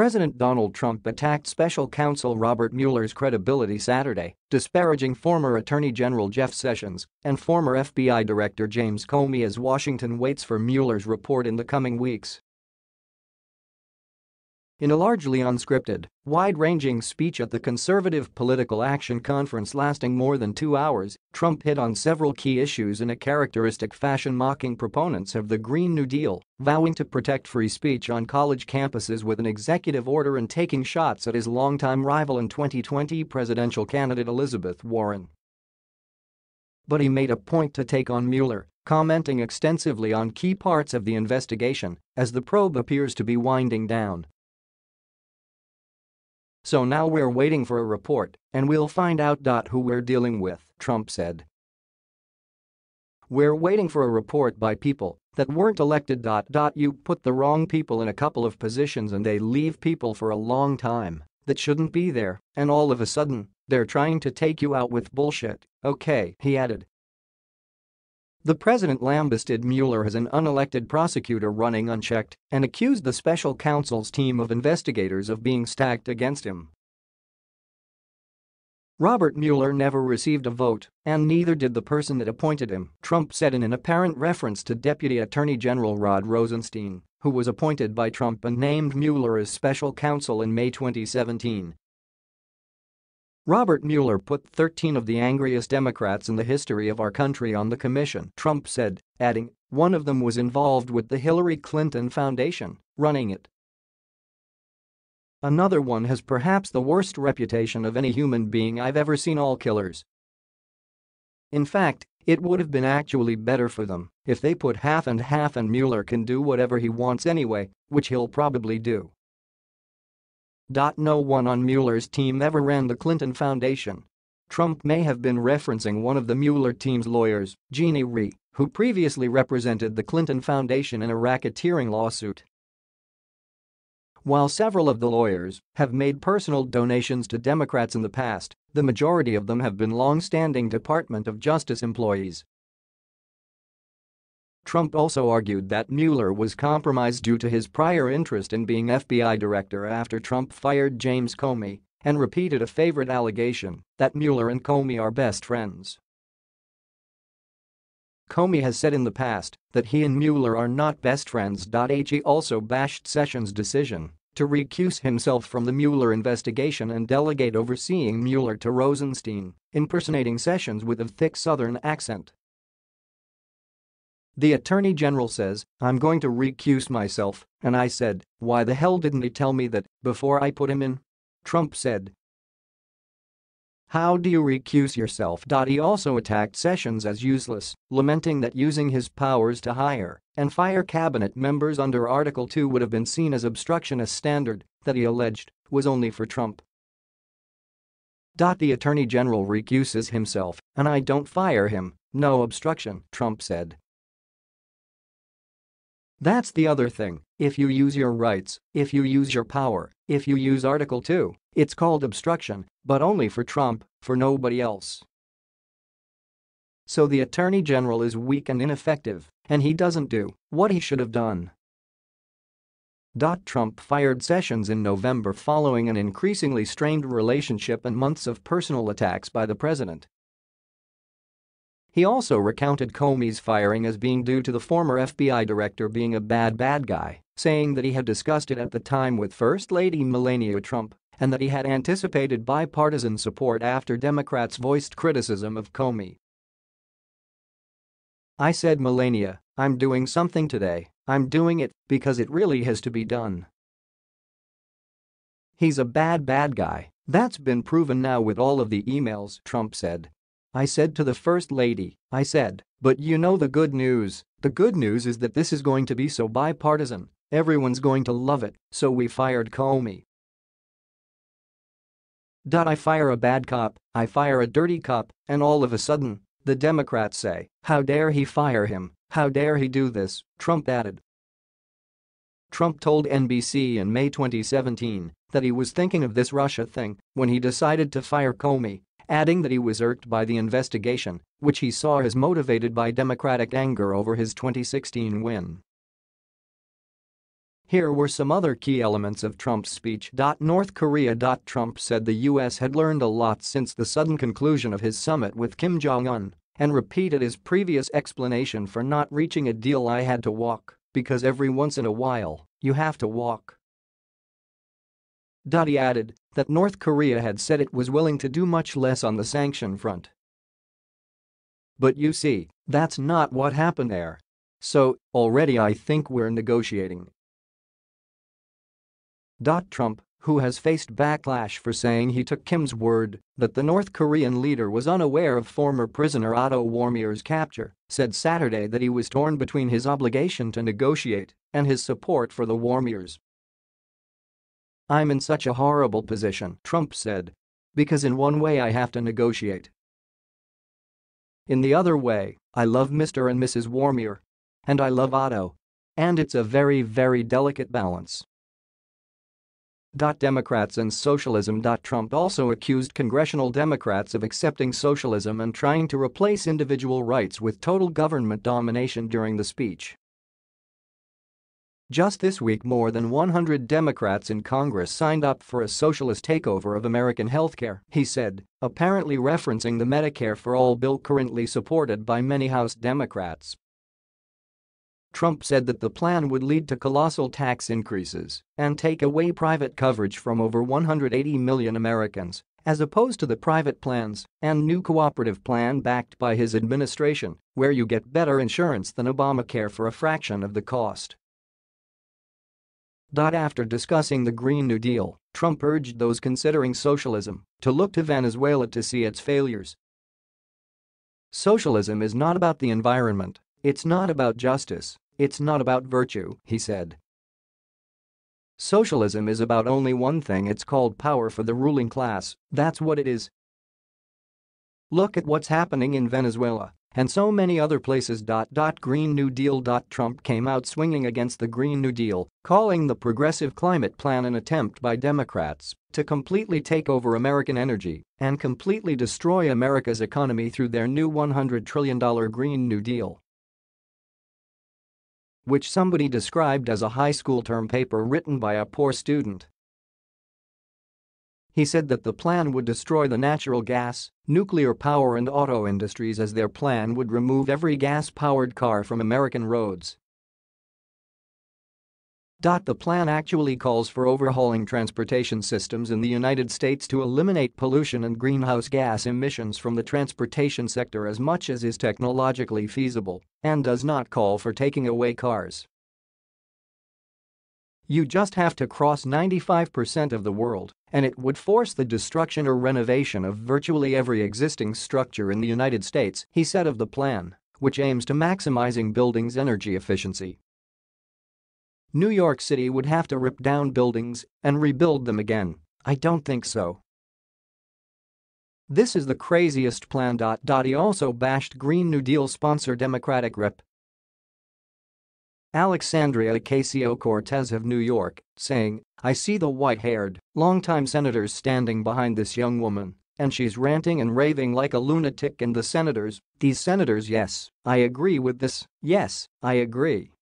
President Donald Trump attacked special counsel Robert Mueller's credibility Saturday, disparaging former Attorney General Jeff Sessions and former FBI Director James Comey as Washington waits for Mueller's report in the coming weeks. In a largely unscripted, wide-ranging speech at the Conservative Political Action Conference lasting more than two hours, Trump hit on several key issues in a characteristic fashion mocking proponents of the Green New Deal, vowing to protect free speech on college campuses with an executive order and taking shots at his longtime rival and 2020 presidential candidate Elizabeth Warren. But he made a point to take on Mueller, commenting extensively on key parts of the investigation as the probe appears to be winding down. So now we're waiting for a report, and we'll find out. Who we're dealing with, Trump said. We're waiting for a report by people that weren't elected. You put the wrong people in a couple of positions and they leave people for a long time that shouldn't be there, and all of a sudden, they're trying to take you out with bullshit, okay, he added. The president lambasted Mueller as an unelected prosecutor running unchecked and accused the special counsel's team of investigators of being stacked against him. Robert Mueller never received a vote, and neither did the person that appointed him, Trump said in an apparent reference to Deputy Attorney General Rod Rosenstein, who was appointed by Trump and named Mueller as special counsel in May 2017. Robert Mueller put 13 of the angriest Democrats in the history of our country on the commission, Trump said, adding, one of them was involved with the Hillary Clinton Foundation, running it. Another one has perhaps the worst reputation of any human being I've ever seen all killers. In fact, it would have been actually better for them if they put half and half and Mueller can do whatever he wants anyway, which he'll probably do. No one on Mueller's team ever ran the Clinton Foundation. Trump may have been referencing one of the Mueller team's lawyers, Jeannie Rhee, who previously represented the Clinton Foundation in a racketeering lawsuit. While several of the lawyers have made personal donations to Democrats in the past, the majority of them have been long-standing Department of Justice employees Trump also argued that Mueller was compromised due to his prior interest in being FBI director after Trump fired James Comey and repeated a favorite allegation that Mueller and Comey are best friends. Comey has said in the past that he and Mueller are not best friends. He also bashed Sessions' decision to recuse himself from the Mueller investigation and delegate overseeing Mueller to Rosenstein, impersonating Sessions with a thick southern accent. The attorney general says, I'm going to recuse myself, and I said, why the hell didn't he tell me that before I put him in? Trump said. How do you recuse yourself? He also attacked Sessions as useless, lamenting that using his powers to hire and fire cabinet members under Article 2 would have been seen as obstructionist standard that he alleged was only for Trump. The attorney general recuses himself, and I don't fire him, no obstruction, Trump said. That's the other thing, if you use your rights, if you use your power, if you use Article 2, it's called obstruction, but only for Trump, for nobody else. So the Attorney General is weak and ineffective, and he doesn't do what he should have done. Trump fired Sessions in November following an increasingly strained relationship and months of personal attacks by the president he also recounted Comey's firing as being due to the former FBI director being a bad bad guy, saying that he had discussed it at the time with First Lady Melania Trump and that he had anticipated bipartisan support after Democrats voiced criticism of Comey. I said Melania, I'm doing something today, I'm doing it because it really has to be done. He's a bad bad guy, that's been proven now with all of the emails, Trump said. I said to the First Lady, I said, but you know the good news, the good news is that this is going to be so bipartisan, everyone's going to love it, so we fired Comey. I fire a bad cop, I fire a dirty cop, and all of a sudden, the Democrats say, how dare he fire him, how dare he do this, Trump added. Trump told NBC in May 2017 that he was thinking of this Russia thing when he decided to fire Comey adding that he was irked by the investigation, which he saw as motivated by Democratic anger over his 2016 win. Here were some other key elements of Trump's speech. North Korea. Trump said the US had learned a lot since the sudden conclusion of his summit with Kim Jong-un and repeated his previous explanation for not reaching a deal I had to walk, because every once in a while, you have to walk. He added that North Korea had said it was willing to do much less on the sanction front. But you see, that's not what happened there. So, already I think we're negotiating. Trump, who has faced backlash for saying he took Kim's word that the North Korean leader was unaware of former prisoner Otto Warmbier's capture, said Saturday that he was torn between his obligation to negotiate and his support for the Warmbiers. I'm in such a horrible position, Trump said. Because in one way I have to negotiate. In the other way, I love Mr. and Mrs. Warmbier. And I love Otto. And it's a very very delicate balance. Democrats and socialism. Trump also accused congressional Democrats of accepting socialism and trying to replace individual rights with total government domination during the speech. Just this week more than 100 Democrats in Congress signed up for a socialist takeover of American healthcare, he said, apparently referencing the Medicare for All bill currently supported by many House Democrats. Trump said that the plan would lead to colossal tax increases and take away private coverage from over 180 million Americans, as opposed to the private plans and new cooperative plan backed by his administration, where you get better insurance than Obamacare for a fraction of the cost. After discussing the Green New Deal, Trump urged those considering socialism to look to Venezuela to see its failures. Socialism is not about the environment, it's not about justice, it's not about virtue, he said. Socialism is about only one thing it's called power for the ruling class, that's what it is. Look at what's happening in Venezuela and so many other places. Green New Deal. Trump came out swinging against the Green New Deal, calling the Progressive Climate Plan an attempt by Democrats to completely take over American energy and completely destroy America's economy through their new $100 trillion Green New Deal which somebody described as a high school term paper written by a poor student. He said that the plan would destroy the natural gas, nuclear power and auto industries as their plan would remove every gas-powered car from American roads the plan actually calls for overhauling transportation systems in the United States to eliminate pollution and greenhouse gas emissions from the transportation sector as much as is technologically feasible and does not call for taking away cars. You just have to cross 95% of the world, and it would force the destruction or renovation of virtually every existing structure in the United States, he said of the plan, which aims to maximizing buildings' energy efficiency New York City would have to rip down buildings and rebuild them again. I don't think so. This is the craziest plan. He also bashed Green New Deal sponsor Democratic Rep. Alexandria Ocasio-Cortez of New York, saying, I see the white-haired, longtime senators standing behind this young woman, and she's ranting and raving like a lunatic and the senators, these senators yes, I agree with this, yes, I agree.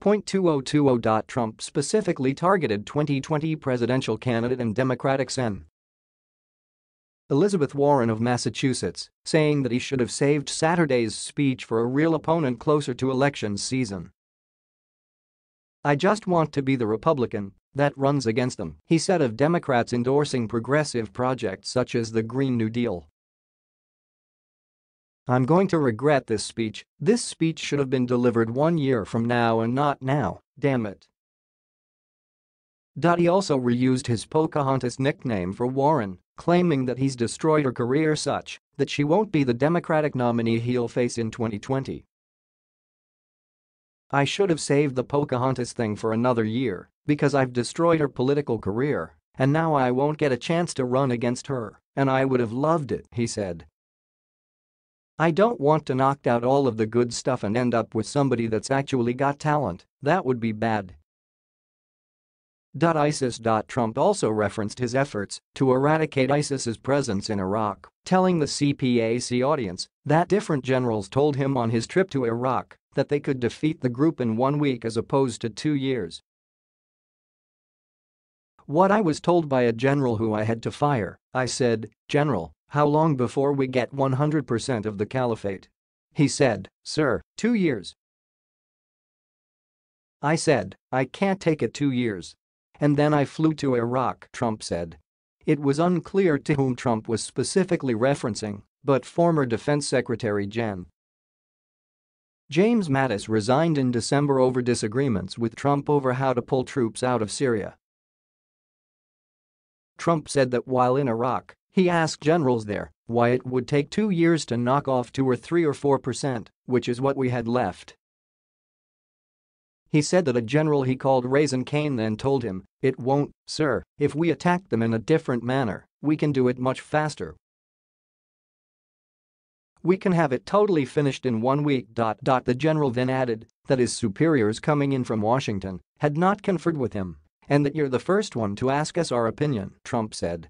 2020. Trump specifically targeted 2020 presidential candidate and Democratic Sen. Elizabeth Warren of Massachusetts, saying that he should have saved Saturday's speech for a real opponent closer to election season. I just want to be the Republican that runs against them, he said of Democrats endorsing progressive projects such as the Green New Deal. I'm going to regret this speech, this speech should have been delivered one year from now and not now, damn it. He also reused his Pocahontas nickname for Warren, claiming that he's destroyed her career such that she won't be the Democratic nominee he'll face in 2020. I should have saved the Pocahontas thing for another year because I've destroyed her political career and now I won't get a chance to run against her and I would have loved it, he said. I don't want to knock out all of the good stuff and end up with somebody that's actually got talent, that would be bad. ISIS. Trump also referenced his efforts to eradicate ISIS's presence in Iraq, telling the CPAC audience that different generals told him on his trip to Iraq that they could defeat the group in one week as opposed to two years. What I was told by a general who I had to fire, I said, General, how long before we get 100% of the caliphate? He said, Sir, two years. I said, I can't take it two years. And then I flew to Iraq, Trump said. It was unclear to whom Trump was specifically referencing, but former Defense Secretary Gen. James Mattis resigned in December over disagreements with Trump over how to pull troops out of Syria. Trump said that while in Iraq, he asked generals there why it would take two years to knock off 2 or 3 or 4 percent, which is what we had left. He said that a general he called Raisin Caine then told him, it won't, sir, if we attack them in a different manner, we can do it much faster. We can have it totally finished in one week. The general then added that his superiors coming in from Washington had not conferred with him and that you're the first one to ask us our opinion, Trump said.